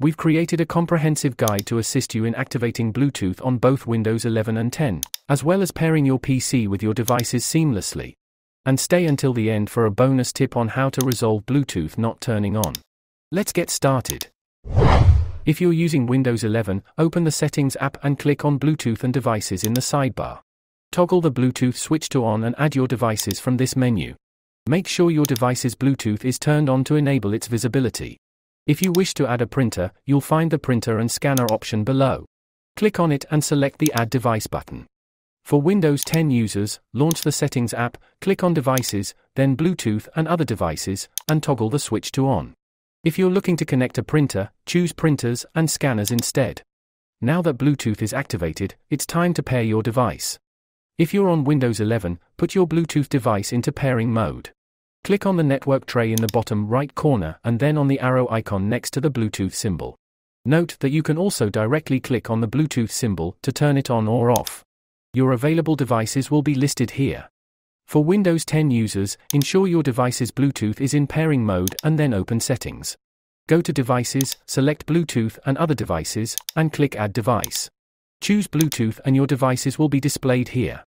we've created a comprehensive guide to assist you in activating Bluetooth on both Windows 11 and 10, as well as pairing your PC with your devices seamlessly. And stay until the end for a bonus tip on how to resolve Bluetooth not turning on. Let's get started. If you're using Windows 11, open the Settings app and click on Bluetooth and Devices in the sidebar. Toggle the Bluetooth switch to on and add your devices from this menu. Make sure your device's Bluetooth is turned on to enable its visibility. If you wish to add a printer, you'll find the printer and scanner option below. Click on it and select the Add Device button. For Windows 10 users, launch the Settings app, click on Devices, then Bluetooth and other devices, and toggle the switch to on. If you're looking to connect a printer, choose printers and scanners instead. Now that Bluetooth is activated, it's time to pair your device. If you're on Windows 11, put your Bluetooth device into pairing mode. Click on the network tray in the bottom right corner and then on the arrow icon next to the Bluetooth symbol. Note that you can also directly click on the Bluetooth symbol to turn it on or off. Your available devices will be listed here. For Windows 10 users, ensure your device's Bluetooth is in pairing mode and then open Settings. Go to Devices, select Bluetooth and other devices, and click Add Device. Choose Bluetooth and your devices will be displayed here.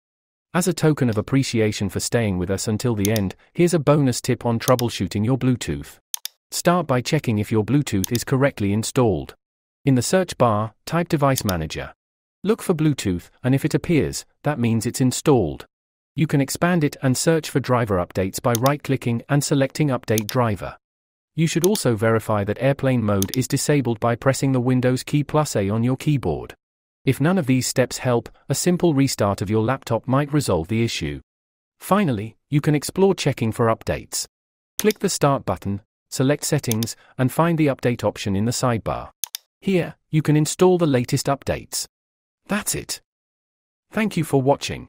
As a token of appreciation for staying with us until the end, here's a bonus tip on troubleshooting your Bluetooth. Start by checking if your Bluetooth is correctly installed. In the search bar, type Device Manager. Look for Bluetooth, and if it appears, that means it's installed. You can expand it and search for driver updates by right clicking and selecting Update Driver. You should also verify that airplane mode is disabled by pressing the Windows key plus A on your keyboard. If none of these steps help, a simple restart of your laptop might resolve the issue. Finally, you can explore checking for updates. Click the Start button, select Settings, and find the Update option in the sidebar. Here, you can install the latest updates. That's it. Thank you for watching.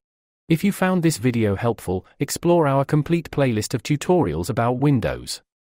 If you found this video helpful, explore our complete playlist of tutorials about Windows.